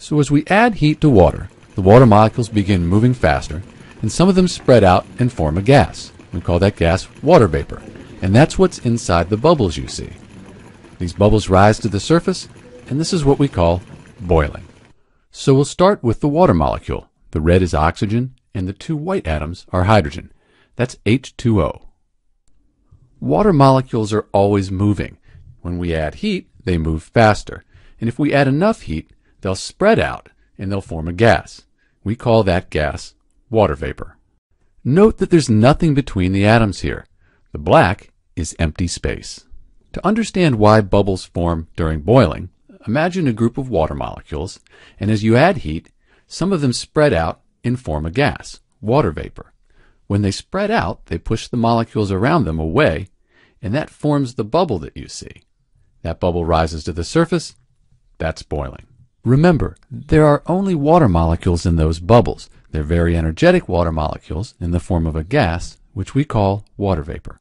So as we add heat to water, the water molecules begin moving faster, and some of them spread out and form a gas. We call that gas water vapor, and that's what's inside the bubbles you see. These bubbles rise to the surface, and this is what we call boiling. So we'll start with the water molecule. The red is oxygen, and the two white atoms are hydrogen. That's H2O. Water molecules are always moving. When we add heat, they move faster. And if we add enough heat, they'll spread out and they'll form a gas. We call that gas water vapor. Note that there's nothing between the atoms here. The black is empty space. To understand why bubbles form during boiling, imagine a group of water molecules, and as you add heat, some of them spread out and form a gas, water vapor. When they spread out, they push the molecules around them away, and that forms the bubble that you see. That bubble rises to the surface. That's boiling. Remember, there are only water molecules in those bubbles. They're very energetic water molecules in the form of a gas, which we call water vapor.